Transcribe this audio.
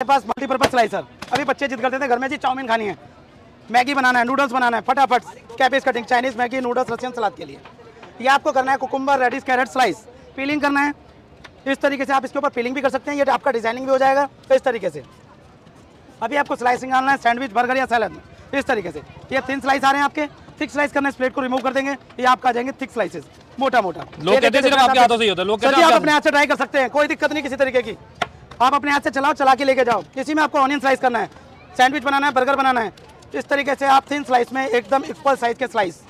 मेरे पास multipurpose slicer अभी बच्चे जिद करते थे घर में जी चाउमीन खानी है। मैगी बनाना है नूडल्स बनाना है फटाफट। Cabbage cutting Chinese Maggi noodles Russian salad के लिए। ये आपको करना है cucumber radish carrot slice peeling करना है। इस तरीके से आप इसके ऊपर पीलिंग भी कर सकते हैं। ये आपका डिज़ाइनिंग भी हो जाएगा। तो इस तरीके से। अभी आपको स्लाइसिंग डालना है सैंडविच बर्गर या सैलड में इस तरीके से। ये थिन स्लाइस आ रहे हैं आपके। थिक स्लाइस करना है इस प्लेट को रिमूव कर देंगे। ये आपका आ जाएँगे थिक स्लाइसेस मोटा मोटा लोग कहते हैं सिर्फ़ आपके हाथों से ही होता है। लोग कहते हैं आप अपने हाथ से ट्राई कर सकते हैं। कोई दिक्कत नहीं किसी तरीके की। आप अपने हाथ से चलाओ, चला के लेके जाओ। किसी में आपको ऑनियन स्लाइस करना है सैंडविच बनाना है बर्गर बनाना है। इस तरीके से आप थिन स्लाइस में एकदम इक्वल साइज़ के स्लाइस